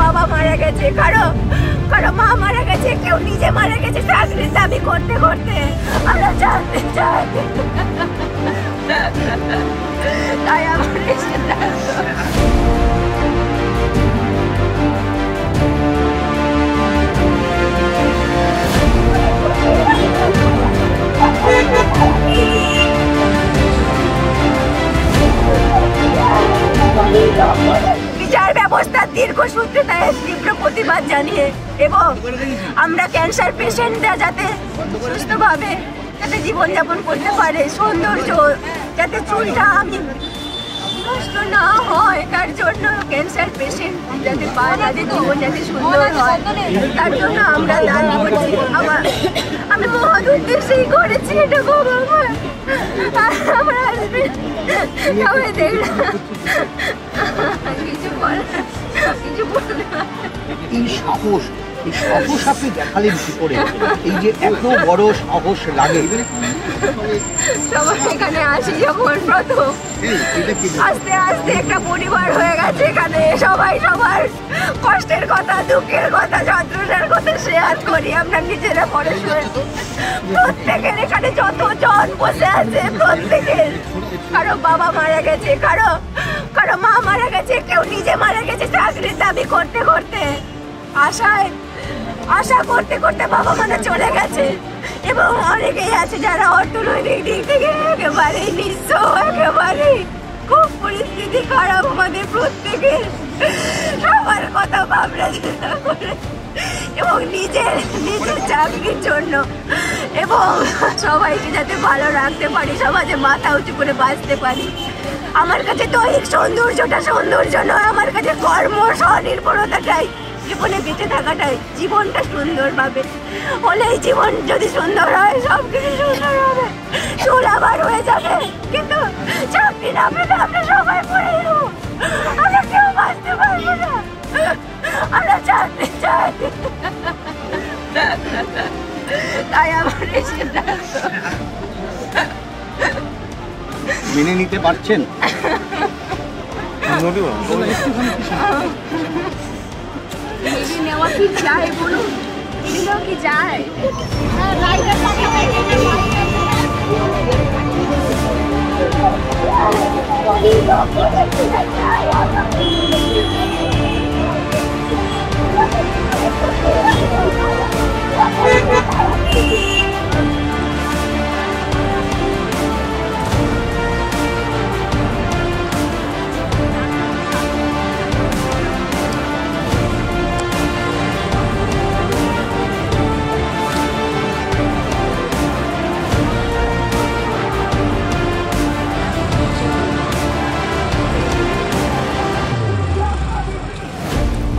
বাবা মারা গেছে, কারও কারও মা মারা গেছে, কেউ নিজে মারা গেছে চাকরির দাবি করতে করতে। আমরা জানতে চাই। তাই আমার ব্যবস্থার দীর্ঘসূত্রতায় তীব্র প্রতিবাদ জানিয়ে এবং আমরা ক্যান্সার পেশেন্টরা যাতে সুস্থভাবে যাতে জীবনযাপন করতে পারে, সৌন্দর্য, যাতে চুলটা আমি নষ্ট না হয়, তার জন্য ক্যান্সার পেশেন্ট যাতে পায় তাদের জীবন যাতে সুন্দর হয়, তার জন্য আমরা দান করছি। আমার, আমি মহৎ উদ্দেশ্যেই করেছি এটা বাবা। আর আমার হাজবেন্ড দেখলাম এই সাহস এই সাহস আপনি দেখালেন কি করে? এই যে এত বড় সাহস লাগে। এখানে আসি আস্তে আস্তে একটা পরিবার হয়ে গেছে এখানে। সবাই সবার কষ্টের কথা, দুঃখের কথা, যন্ত্রণার কথা শেয়ার করি। আমরা নিজেরা পরে প্রত্যেকের এখানে আছে, প্রত্যেকের। কারও বাবা মারা গেছে, কারও মা মারা গেছে, কেউ নিজে মারা গেছে, চাকরির দাবি করতে করতে। আশায়, আশা করতে করতে বাবা মারা চলে গেছে। এবং অনেকেই আছে যারা অর্থনৈতিক দিক থেকে একেবারেই নিঃস্ব, একেবারে খুব পরিস্থিতি খারাপ আমাদের প্রত্যেকের। সবার কথা ভাবনা চিন্তা করে। এবং নিজের নিজের চাকরির জন্য। এবং সবাইকে যাতে ভালো রাখতে পারি, সমাজে মাথা উঁচু করে বাঁচতে পারি। আমার কাছে দৈহিক সৌন্দর্যটা সৌন্দর্য নয়, আমার কাছে কর্ম স্বনির্ভরতাটাই। জীবনে বেঁচে থাকাটাই, জীবনটা সুন্দর পাবে। হলেই জীবন যদি সুন্দর হয় সব কিছু সুন্দর হবে। চুল আবার হয়ে যাবে। কিন্তু চাকরি না পেলে আমরা সবাই পড়ে যাব। আমরা কেউ বাঁচতে পারব না। আমরা চাকরি চাই। তাই আমার এই সিদ্ধান্ত মেনে নিতে পারছেন? নেওয়া কি বলুন? মেনে নেওয়া কি যায়?